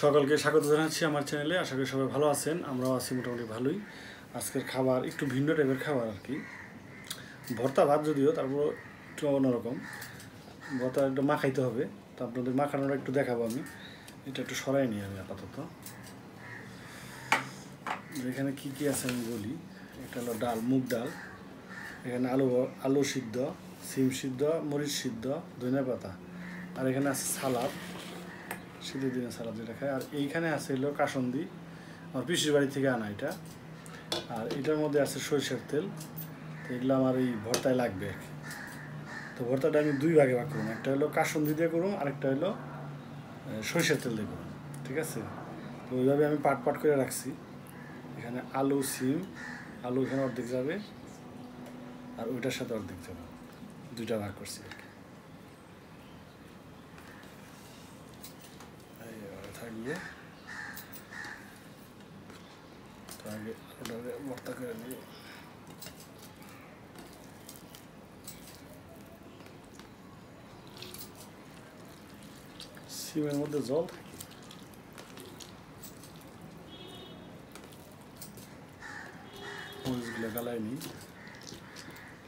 সকলকে স্বাগত জানাচ্ছি আমার চ্যানেলে। আশা করি সবাই ভালো আছেন, আমরাও আছি মোটামুটি ভালোই। আজকের খাবার একটু ভিন্ন টাইপের খাবার আর কি। ভর্তা ভাত যদিও তারপর একটু অন্যরকম। ভর্তা একটু মাখাইতে হবে, তো আপনাদের মাখানোটা একটু দেখাবো আমি। এটা একটু সরাই নিই আমি আপাতত। এখানে কি কি আছে আমি বলি। এটা হলো ডাল, মুগ ডাল। এখানে আলু আলু সিদ্ধ, সিম সিদ্ধ, মরিচ সিদ্ধ ধনিয়া পাতা আর এখানে আছে সালাদ। শীতের দিনে সালাদ যেটা খায়। আর এইখানে আছে হলো কাসন্দি, আমার পিসির বাড়ি থেকে আনা এটা। আর এটার মধ্যে আছে সরিষার তেল। তো এগুলো আমার এই ভর্তায় লাগবে। তো ভর্তাটা আমি দুই ভাগে ভাগ করুন একটা হলো কাসন্দি দিয়ে করুন আরেকটা হলো সরিষার তেল দিয়ে করুন ঠিক আছে? তো ওইভাবে আমি পাট পাট করে রাখছি। এখানে আলু, সিম, আলু এখানে অর্ধেক যাবে। আর ওইটার সাথে অর্ধেক যাবে। দুইটা ভাগ করছি আগে ওটাকে ভর্তা করে নিই সিমের মধ্যে জল থাকে। মরিচগুলো গালায় নিই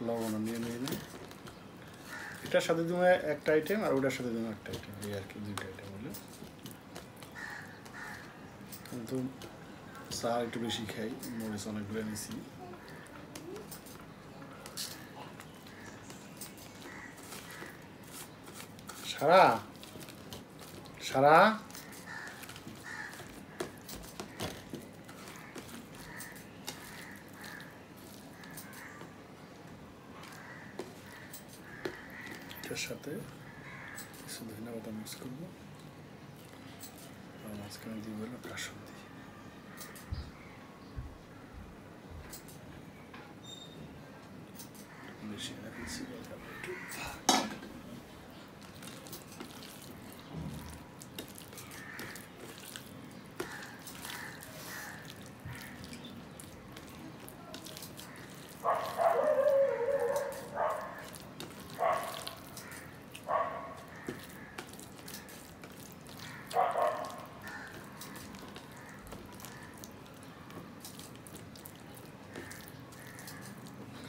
লবণ নিয়ে নিয়ে নিই এটার সাথে তুমি একটা আইটেম আর ওটার সাথে তুমি একটা আইটেম এই আর কি দুইটা আইটেম হলো। কিন্তু চা একটু বেশি খাই, মরিচ অনেকগুলো নিছি সারা? সারা? সাথে কিছু ধনিয়া পাতা মিক্স করব। আর মাঝখানে দিব হলো কাসন্দি বেশি না বেশি দরকার নেই, একটু থাক।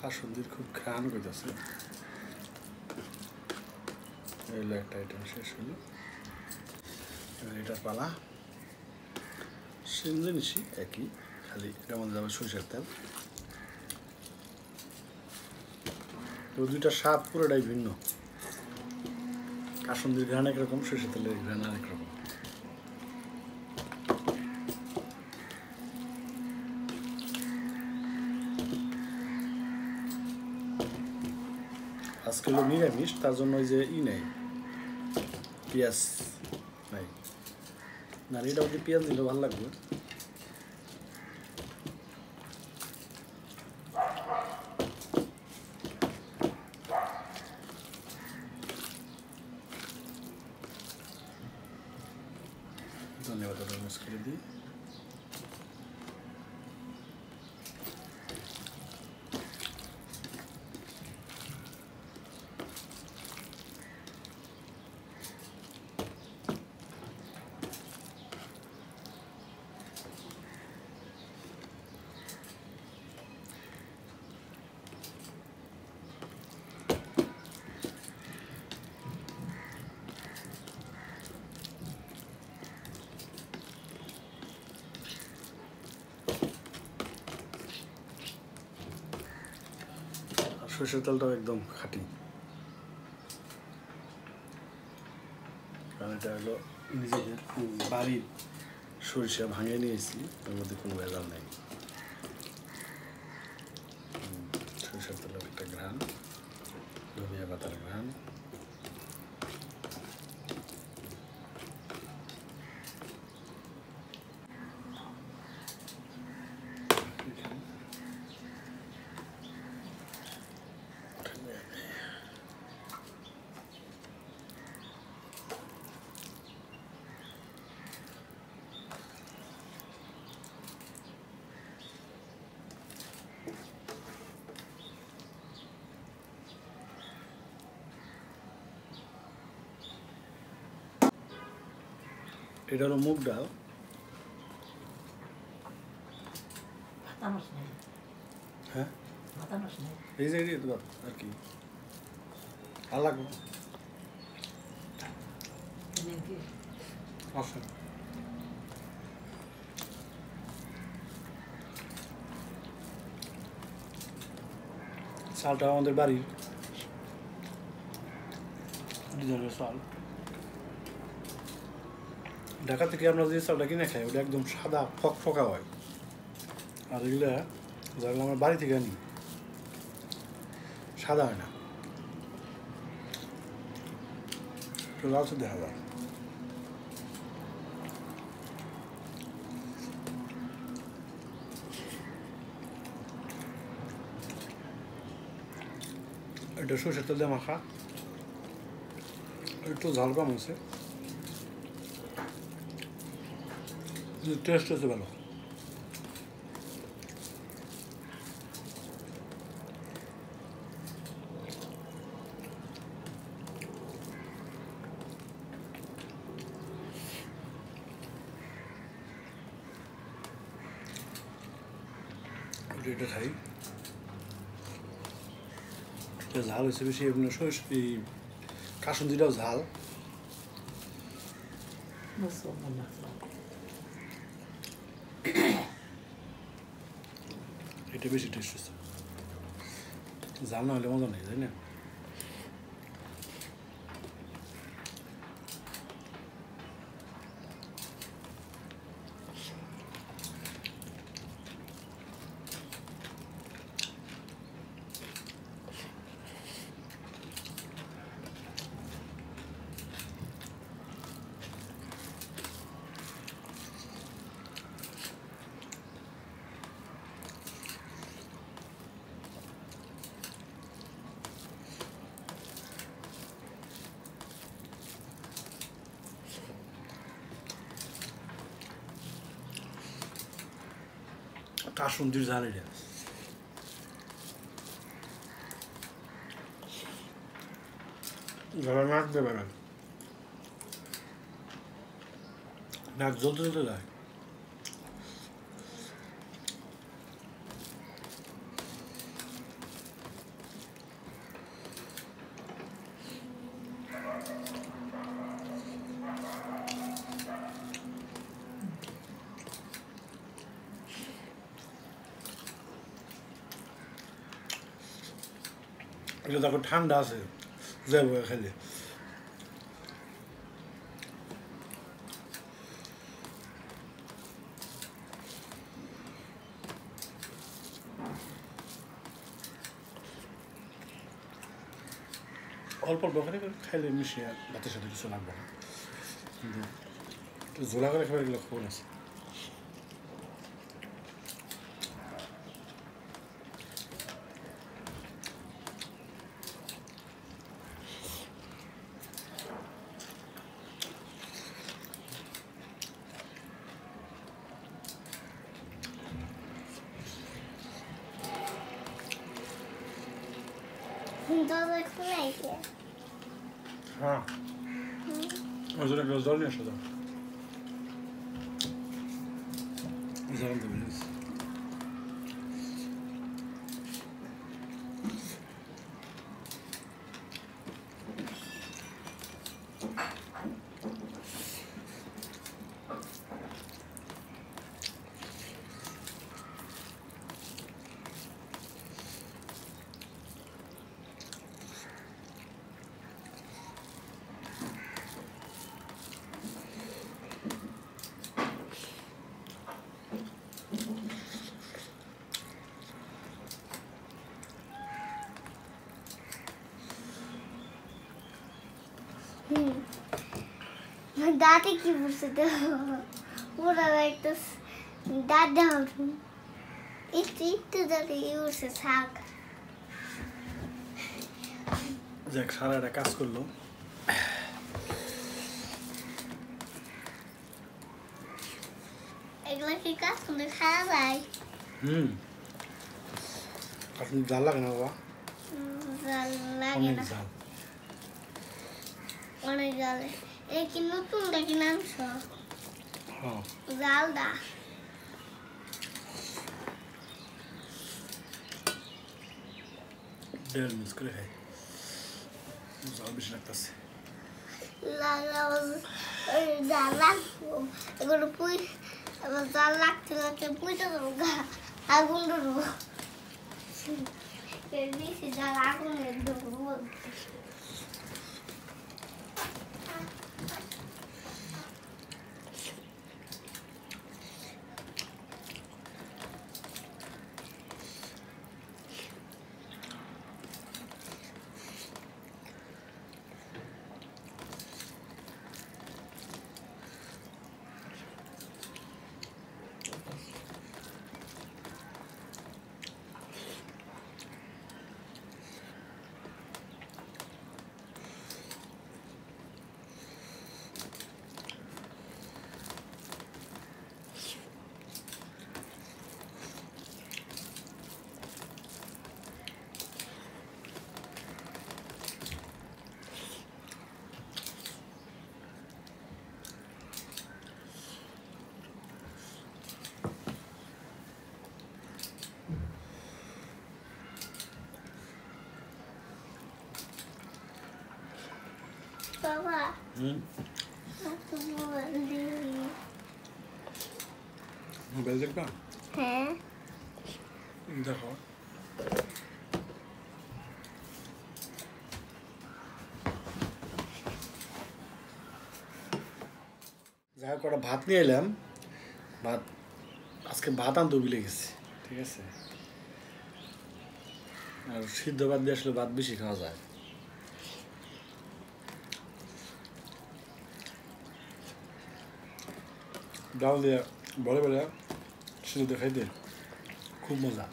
কাসন্দির খুব ঘ্রাণ করতেছে এগুলো একটা আইটেম শেষ হলো। এবার এটার পালা। সেম একই, খালি মধ্যে যাবে সরিষার তেল। তো দুইটা পুরোটাই ভিন্ন। কাসন্দির ঘ্রাণ একরকম, সরিষার তেলের ঘ্রাণ আরেক রকম আজকে হলো নিরামিষ, তার জন্য ওই যে ই নেই, পেঁয়াজ নাই। না এটা ওদের পেঁয়াজ দিলে ভালো লাগবে ধন্যবাদ মিস করে দিই আর সরষের তেলটাও একদম খাঁটি। কারণ এটা হলো নিজেদের বাড়ির সরিষা ভাঙে নিয়েছি তার মধ্যে কোনো ভেজাল নেই। সরিষার তেলের একটা ঘ্রাণ, ধনিয়া পাতার ঘ্রাণ। এটা হলো মুগ ডাল। হ্যাঁ? এই যে আর কি। আর লাগবে এনে কি? চালটা আমাদের বাড়ির। ডিজাইনের চাল। ঢাকা থেকে আমরা যে চালটা কিনে খাই, ওটা একদম সাদা ফক ফকা হয়। আর এগুলা যেগুলো আমরা বাড়ি থেকে আনি, সাদা হয় না। লালচে দেখা যায় এটা সরষের তেল দিয়ে মাখা। একটু ঝাল কম হয়েছে টেস্ট হচ্ছে ভালো এটা এটা খাই এটা ঝাল হয়েছে বেশি এমনি সরিষ এই কাসুন্দিটাও ঝাল এটা বেশি টেস্ট হচ্ছে জাল না হলে মজা নেই তাই না কাসুন্দির ঝাল এটা গলা নাক দেবে না নাক জ্বলতে জ্বলতে যায় এটা দেখো ঠান্ডা আছে যাব খেলে অল্প অল্প করে খাইলে মিশিয়ে ভাতের সাথে কিছু লাগবে না। কিন্তু ঝোলা করে খাবার গেলে খবর আছে দরজা খোলাই কে হ্যাঁ ওই জন্য গ্লাস জল দাঁতে কি বসে তো? ওরা একটা দাঁত দেওয়া একটু একটু দাঁতে উঠছে শাক যাক সারা একটা কাজ করল। এগুলো কি কাজ? করলে খাওয়া যায় হুম। আপনি জাল লাগে না বাবা? উম, জাল লাগে অনেক জাল। অনেক জালে। এই কি নতুন দেখি নামছ হ্যাঁ জালদা দেড় মিস করে খাই জাল বেশি লাগতেছে জাল লাগবো এগুলো পুই এবার জাল লাগতে লাগতে পুইতে দেবো গা আগুন দেবো বেশি জাল আগুন দেবো বাবা হুম মোবাইল দিবি মোবাইল দেখবা? হ্যাঁ। দেখো। যাই হোক ওটা ভাত নিয়ে এলাম। ভাত আজকে ভাত আনতে ভুলে গেছি ঠিক আছে? আর সিদ্ধ ভাত দিয়ে আসলে ভাত বেশি খাওয়া যায়। ডাল দিয়ে বলে বলে সিদ্ধ দিয়ে খাইতে খুব মজা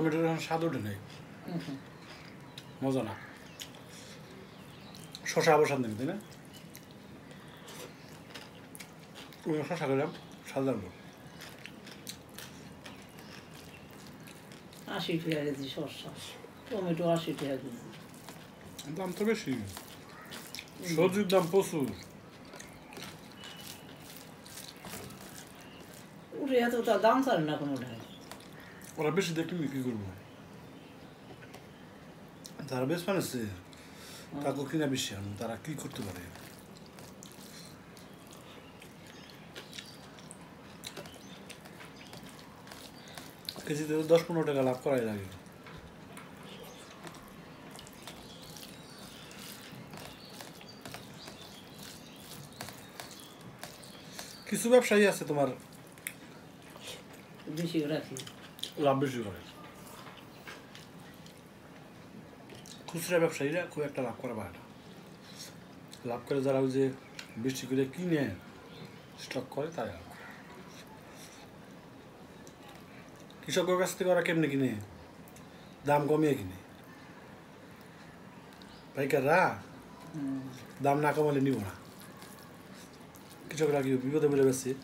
টমেটোর এখন স্বাদ ওঠে নাই। মজা না। শশা আবার স্বাদ নেই তাই না? ওই শশা খেলাম আশি টাকা কেজি শসা টমেটো আশি টাকা কেজি। দাম তো বেশি। সবজির দাম প্রচুর। এত দাম ছাড়ে না কোনো টাকা ওরা বেশি দেখলে কি করব তারা বেশ মানুষে তাকে কিনা বেশি আনো তারা কি করতে পারে কেজিতে দশ পনেরো টাকা লাভ করাই লাগে কিছু ব্যবসায়ী আছে তোমার বেশি রাখি লাভ বেশি করে খুচরা ব্যবসায়ীরা খুব একটা লাভ করা পারে না। লাভ করে যারা ওই যে বৃষ্টি করে কিনে স্টক করে তারা লাভ করে। কৃষকের কাছ থেকে ওরা কেমনে কিনে? দাম কমিয়ে কিনে। পাইকাররা দাম না কমালে নিব না। কৃষকরা কি বিপদে বলে বেশি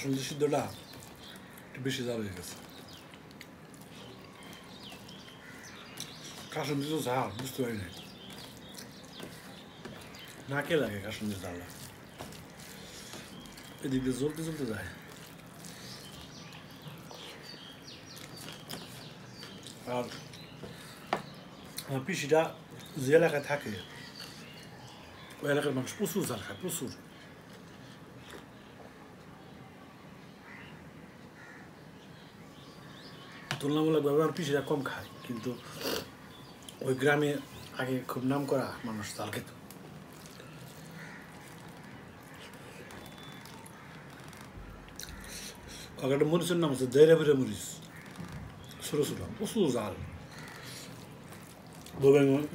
কাসুন্দি সিদ্ধটা একটু বেশি জাল হয়ে গেছে। কাসুন্দি তো ঝাল, বুঝতে পারি নাই। নাকে লাগে কাসুন্দির ঝালটা এদিক দিয়ে জ্বলতে জ্বলতে যায়। আর পিসিটা যে এলাকায় থাকে, ওই এলাকার মানুষ প্রচুর ঝাল খায়, প্রচুর। তুলনামূলকভাবে আমার পিসিরা কম খায়, কিন্তু ওই গ্রামে আগে খুব নাম করা মানুষ ঝাল খেত। একটা মরিচের নাম আছে দেড়ে ফিরে মরিচ। ছোটো ছোটো, প্রচুর জাল।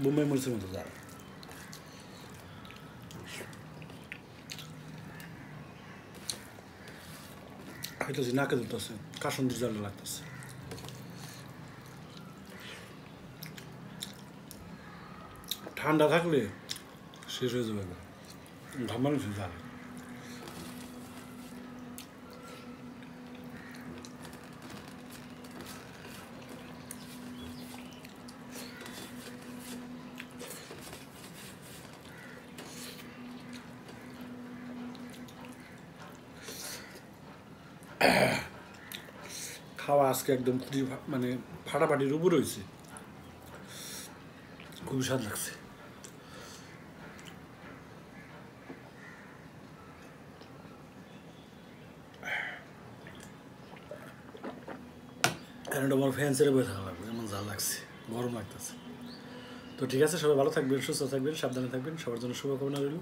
বোম্বাই মরিচের মতো জাল। হইতেছে নাকে ধরতেছে কাসন্দির জাল লাগতেছে। ঠান্ডা থাকলে শেষ হয়ে যাবে ঘামানো জাল খাওয়া আজকে একদম মানে ফাটাফাটির উপর রয়েছে খুবই স্বাদ লাগছে। কারণ এটা আমার ফ্যান ছেড়ে বয়ে থাকা লাগবে, এমন জাল লাগছে, গরম লাগতেছে। তো ঠিক আছে, সবাই ভালো থাকবেন, সুস্থ থাকবেন, সাবধানে থাকবেন, সবার জন্য শুভকামনা রইল।